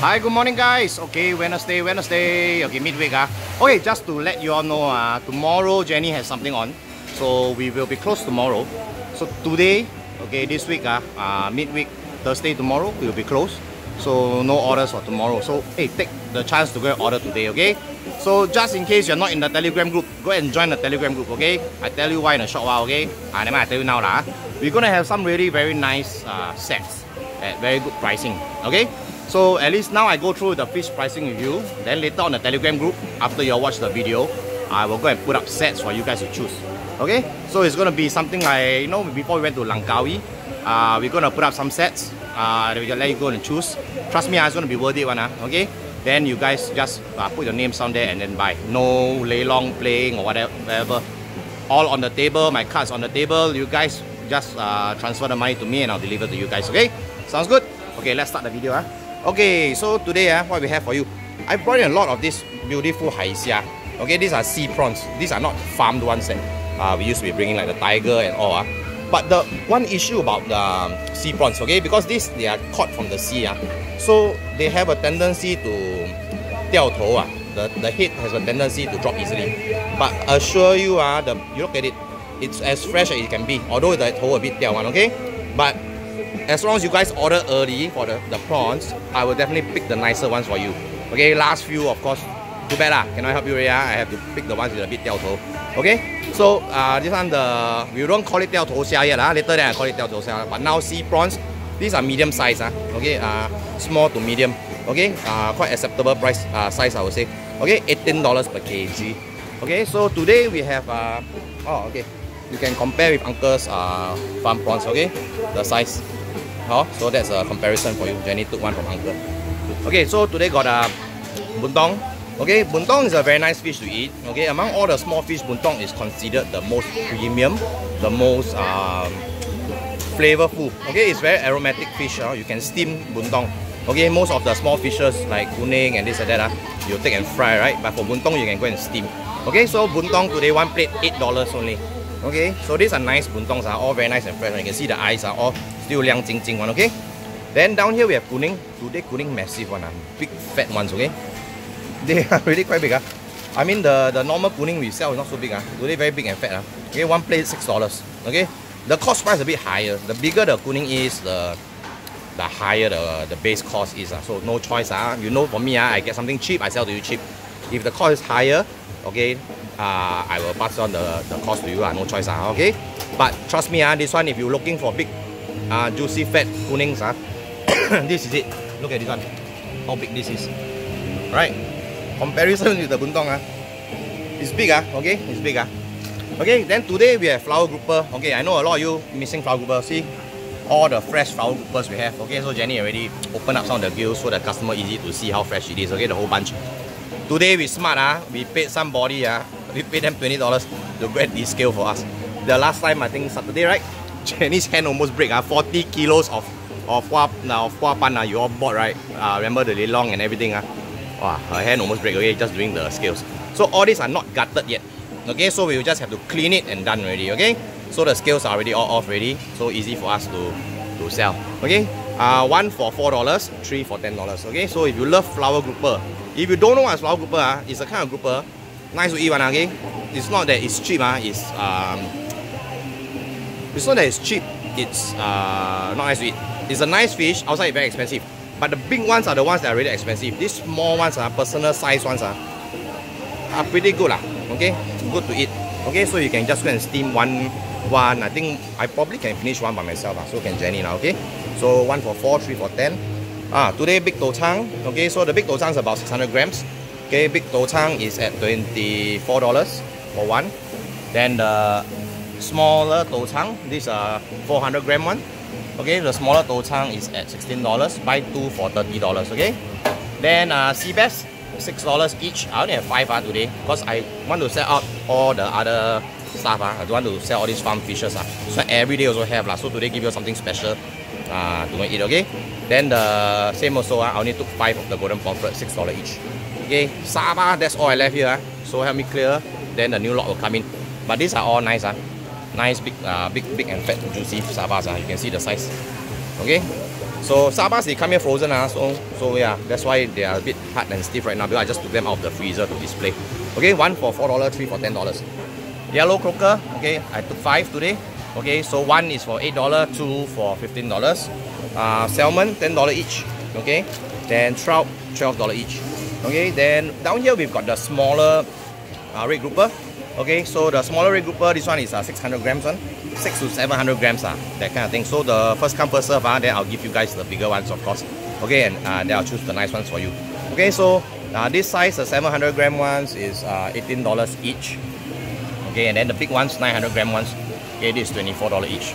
Hi, good morning guys. Okay, Wednesday, Wednesday. Okay, midweek. Uh. Okay, just to let you all know, uh, tomorrow Jenny has something on. So we will be closed tomorrow. So today, okay, this week, uh, uh, midweek, Thursday, tomorrow, we will be closed. So no orders for tomorrow. So hey, take the chance to go order today, okay? So just in case you're not in the Telegram group, go and join the Telegram group, okay? I tell you why in a short while, okay? Ah, never mind, I tell you now lah. We're gonna have some really very nice uh, sets at very good pricing, okay? So at least now I go through the fish pricing with you. Then later on the Telegram group, after you watch the video, I will go and put up sets for you guys to choose. Okay? So it's gonna be something like, you know, before we went to Langkawi, uh, we're gonna put up some sets. Uh, we let you go and choose. Trust me, uh, it's gonna be worth it one, uh, okay? Then you guys just uh, put your names on there and then buy. No lay long playing or whatever. All on the table, my cards on the table. You guys just uh, transfer the money to me and I'll deliver to you guys, okay? Sounds good? Okay, let's start the video. Uh. Okay, so today uh, what we have for you, I brought in a lot of this beautiful haixia. Okay, these are sea prawns. These are not farmed ones that uh, we used to be bringing like the tiger and all. Uh. But the one issue about the um, sea prawns, okay, because these they are caught from the sea, uh, so they have a tendency to tiao tou, uh, the, the head has a tendency to drop easily. But assure you, uh, the, you look at it, it's as fresh as it can be, although the toe a bit one, okay? But as long as you guys order early for the, the prawns, I will definitely pick the nicer ones for you. Okay, last few, of course, too bad lah. Cannot help you really. I have to pick the ones with a bit 掉头. Okay, so uh, this one the we don't call it 掉头虾 yet lah. Later then I call it 掉头虾. But now sea prawns, these are medium size. Uh, okay, uh, small to medium. Okay, uh, quite acceptable price uh, size I would say. Okay, $18 per kg. Okay, so today we have uh, oh okay, you can compare with Uncle's uh, farm prawns. Okay, the size. Oh, so that's a comparison for you. Jenny took one from Uncle. Okay, so today got a uh, buntong. Okay, buntong is a very nice fish to eat. Okay, among all the small fish, buntong is considered the most premium, the most um, flavorful. Okay, it's very aromatic fish. Uh. You can steam buntong. Okay, most of the small fishes like kuning and this and that, uh, you take and fry, right? But for buntong, you can go and steam. Okay, so buntong today, one plate, $8 only. Okay, so these are nice buntongs, are all very nice and fresh. You can see the eyes are all still liang jing jing one, okay? Then down here we have kuning. Today kuning massive one, uh, big fat ones, okay? They are really quite big. Uh. I mean the, the normal kuning we sell is not so big. Uh. Today very big and fat. Okay, one plate $6. Okay? The cost price is a bit higher. The bigger the kuning is, the the higher the, the base cost is. So no choice. You know for me, I get something cheap, I sell to you cheap. If the cost is higher, okay, uh, I will pass on the, the cost to you. Uh. No choice. Uh. Okay? But trust me, uh, this one, if you're looking for big uh, juicy fat kunings. Uh. this is it. Look at this one. How big this is. Right? Comparison with the buntong. Uh. It's big. Uh. Okay? It's big. Uh. Okay, then today we have flower grouper. Okay, I know a lot of you missing flower grouper. See? All the fresh flower groupers we have. Okay, so Jenny already opened up some of the gills so the customer easy to see how fresh it is. Okay, the whole bunch. Today we smart. Uh, we paid somebody. Uh, we paid them $20 to get this scale for us. The last time, I think Saturday, right? Jenny's hand almost break. Uh, 40 kilos of of hua, uh, of pan uh, you all bought, right? Uh, remember the long and everything. Uh? Wow, her hand almost break, okay? Just doing the scales. So all these are not gutted yet. Okay, so we will just have to clean it and done already, okay? So the scales are already all off already. So easy for us to, to sell. Okay? Uh, one for $4, three for $10. Okay, so if you love flower grouper, if you don't know what flower grouper, uh, it's a kind of grouper, nice to eat one, okay? It's not that it's cheap, uh, it's um, it's not that it's cheap, it's uh, not nice to eat. It's a nice fish, outside very expensive. But the big ones are the ones that are really expensive. These small ones are personal size ones are, are pretty good. Lah, okay? Good to eat. Okay, so you can just go and steam one one. I think I probably can finish one by myself. Uh, so can Jenny now, okay? So one for four, three for ten. Ah, today big douchang. Okay, so the big douchang is about 600 grams. Okay, big douchang is at $24 for one. Then the smaller douchang, this are 400 gram one. Okay, the smaller douchang is at $16. Buy two for $30. Okay. Then uh, sea bass, $6 each. I only have five uh, today because I want to sell out all the other stuff. Uh. I don't want to sell all these farm fishes. Uh. So every day also have. Uh. So today give you something special uh, to eat. Okay. Then the same also. Uh, I only took five of the golden pomfret, $6 each. Okay. Saba, that's all I left here. Uh. So help me clear. Then the new lot will come in. But these are all nice. Uh nice big uh, big big and fat juicy sabas uh. you can see the size okay So sabas they come here frozen uh, so so yeah, that's why they are a bit hard and stiff right now because I just took them out of the freezer to display. Okay, one for four dollar, three for ten dollars. Yellow croaker, okay, I took five today. Okay, so one is for eight dollar, two for fifteen dollars. Uh, salmon, ten dollar each. Okay, then trout, twelve dollar each. Okay, then down here we've got the smaller uh, red grouper. Okay, so the smaller red grouper, this one is uh, 600 grams one, 6 to 700 grams, uh, that kind of thing. So the first come first serve, uh, then I'll give you guys the bigger ones of course. Okay, and uh, then I'll choose the nice ones for you. Okay, so uh, this size, the 700 gram ones is uh, $18 each. Okay, and then the big ones, 900 gram ones, this is $24 each.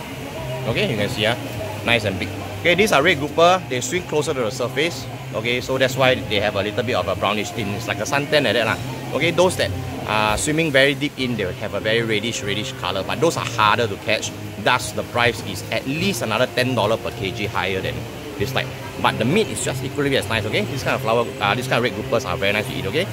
Okay, you can see, uh, nice and big. Okay, these are red grouper, they swim closer to the surface. Okay, so that's why they have a little bit of a brownish tint. It's like a suntan like that. Lah. Okay, those that are swimming very deep in, they will have a very reddish, reddish color. But those are harder to catch. Thus, the price is at least another $10 per kg higher than this type. But the meat is just equally as nice, okay? This kind of flower, uh, this kind of red groupers are very nice to eat, okay?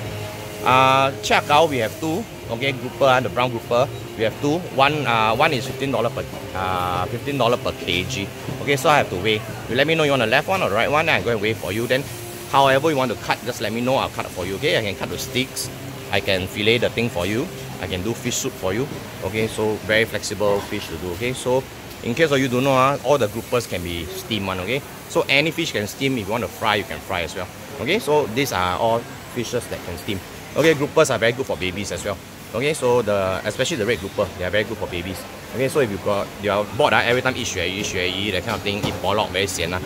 Uh, chia gao, we have two, okay? Grouper uh, the brown grouper, we have two. One, uh, one is $15 per, uh, $15 per kg. Okay, so I have to weigh. You let me know you want the left one or the right one, I go and weigh for you. Then, however you want to cut, just let me know, I'll cut for you, okay? I can cut the sticks, I can fillet the thing for you. I can do fish soup for you. Okay, so very flexible fish to do. Okay, so in case of you don't know, uh, all the groupers can be steamed one. Okay, so any fish can steam. If you want to fry, you can fry as well. Okay, so these are all fishes that can steam. Okay, groupers are very good for babies as well. Okay, so the especially the red grouper, they are very good for babies. Okay, so if you got you are bored, uh, every time eat 鳕鱼, 鳕鱼, that kind of thing, eat bollock, very sian. Uh,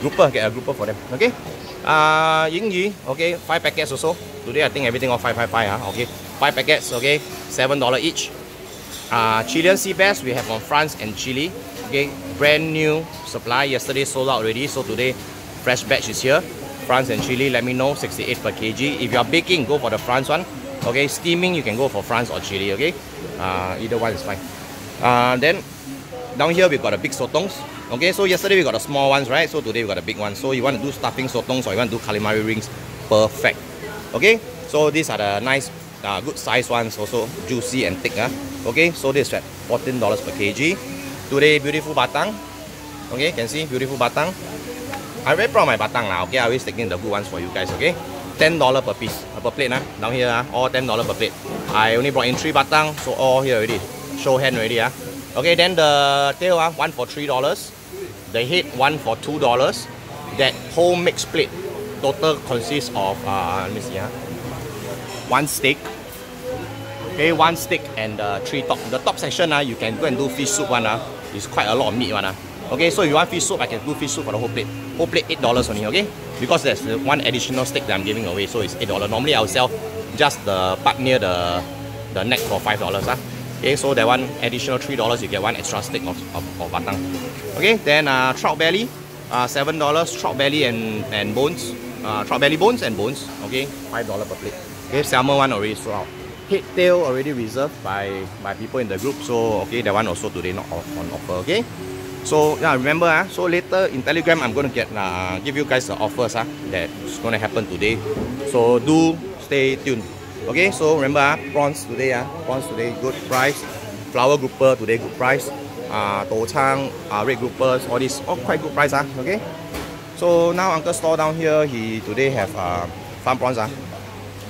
grouper, get a grouper for them. Okay. Uh, Ying Yu, okay, five packets also. Today I think everything all five, five, five, huh? okay. Five packets, okay, seven dollar each. Uh, Chilean sea bass we have from France and Chile, okay, brand new supply. Yesterday sold out already, so today fresh batch is here. France and Chile, let me know, 68 per kg. If you are baking, go for the France one. Okay, steaming, you can go for France or Chile, okay? Uh, either one is fine. Uh, then, down here, we've got the big sotongs. Okay, so yesterday we got the small ones, right? So today we got the big ones. So you want to do stuffing sotongs or you want to do calamari rings, perfect. Okay, so these are the nice, uh, good size ones, also juicy and thick. Huh? Okay, so this is at $14 per kg. Today, beautiful batang. Okay, can see beautiful batang. I'm very proud of my batang now. Okay, I always taking the good ones for you guys. Okay, $10 per piece, uh, per plate. Nah. Down here, uh, all $10 per plate. I only brought in three batang, so all here already. Show hand already. Uh. Okay, then the tail, uh, one for $3 the head one for two dollars that whole mixed plate total consists of uh, let me see uh, one steak okay one steak and uh, three top the top section uh, you can go and do fish soup one uh, it's quite a lot of meat one uh. okay so if you want fish soup I can do fish soup for the whole plate whole plate eight dollars only okay because there's one additional steak that I'm giving away so it's eight dollars normally I'll sell just the part near the the neck for five dollars uh. Okay, so that one additional three dollars, you get one extra stick of, of, of batang. Okay, then uh, trout belly, uh, seven dollars. Trout belly and and bones, uh, trout belly bones and bones. Okay, five dollar per plate. Okay, salmon one already sold out. Head tail already reserved by by people in the group. So okay, that one also today not on offer. Okay. So yeah, remember ah. So later in Telegram, I'm gonna get uh, give you guys the offers ah that's gonna happen today. So do stay tuned. Okay, so remember uh, prawns today, uh, prawns today, good price. Flower grouper today, good price. Uh, chang, uh, red groupers, all this, all quite good price. Uh, okay, so now Uncle Store down here, he today have uh, farm prawns. Uh.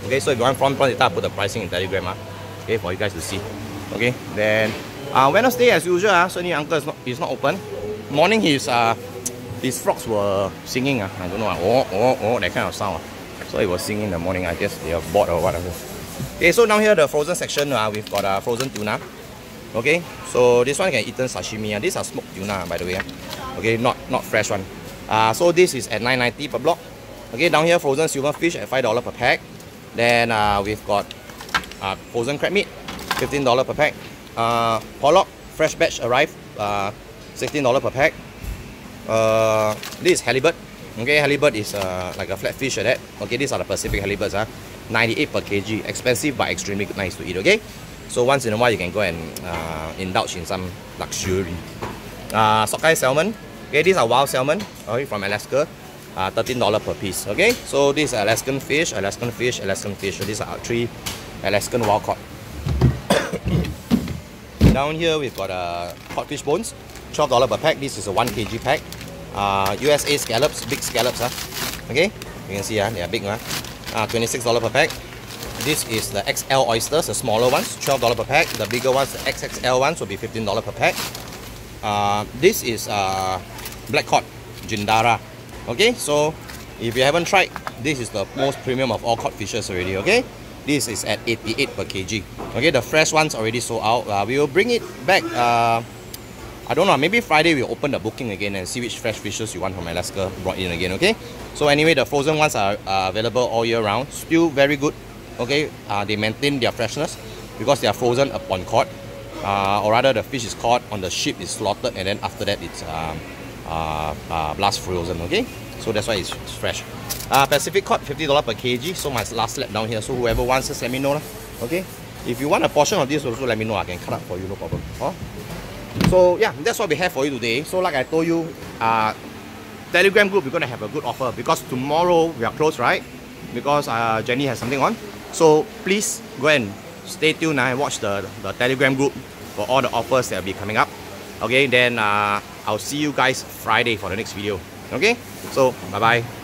Okay, so if you want farm prawns, I put the pricing in Telegram. Uh, okay, for you guys to see. Okay, then uh, Wednesday as usual, uh, Sunny Uncle is not, is not open. Morning his uh, his frogs were singing. Uh, I don't know, uh, oh, oh, oh, that kind of sound. Uh. So it was singing in the morning. I guess they are bored or whatever. Okay, so down here the frozen section, uh, we've got uh, frozen tuna. Okay, so this one can eaten sashimi. Uh. These are smoked tuna, by the way. Uh. Okay, not not fresh one. Uh, so this is at 9.90 per block. Okay, down here frozen silver fish at $5 per pack. Then uh, we've got uh, frozen crab meat, $15 per pack. Uh, pollock, fresh batch arrived, uh, $16 per pack. Uh, this is halibut, Okay, halibut is uh, like a flat fish like that. Okay, these are the Pacific halibuts. Huh? 98 per kg. Expensive but extremely nice to eat. Okay, so once in a while you can go and uh, indulge in some luxury. Uh, sockeye salmon. Okay, these are wild salmon. Okay, from Alaska. Uh, $13 per piece. Okay, so this is Alaskan fish, Alaskan fish, Alaskan fish. So these are three Alaskan wild caught. Down here we've got uh, codfish bones. $12 per pack. This is a 1 kg pack. uh, USA scallops, big scallops. Huh? Okay, you can see uh, they are big. Huh? Uh, $26 per pack. This is the XL oysters, the smaller ones, $12 per pack. The bigger ones, the XXL ones, will be $15 per pack. Uh, this is uh, black cod, Jindara. Okay, so if you haven't tried, this is the most premium of all cod fishes already, okay? This is at 88 per kg. Okay, the fresh ones already sold out. Uh, we will bring it back, uh, I don't know, maybe Friday we'll open the booking again and see which fresh fishes you want from Alaska brought in again, okay? So anyway, the frozen ones are uh, available all year round. Still very good, okay? Uh, they maintain their freshness because they are frozen upon caught. Uh, or rather the fish is caught on the ship is slaughtered and then after that it's um, uh, uh, blast frozen, okay? So that's why it's, fresh. Uh, Pacific cod, $50 per kg. So my last slab down here. So whoever wants, just let me know. Okay. If you want a portion of this, also let me know. I can cut up for you, no problem. Oh. So yeah, that's what we have for you today. So like I told you, uh, Telegram group, we're going to have a good offer because tomorrow we are closed, right? Because uh, Jenny has something on. So please go and stay tuned and watch the, the Telegram group for all the offers that will be coming up. Okay, then uh, I'll see you guys Friday for the next video. Okay, so bye bye.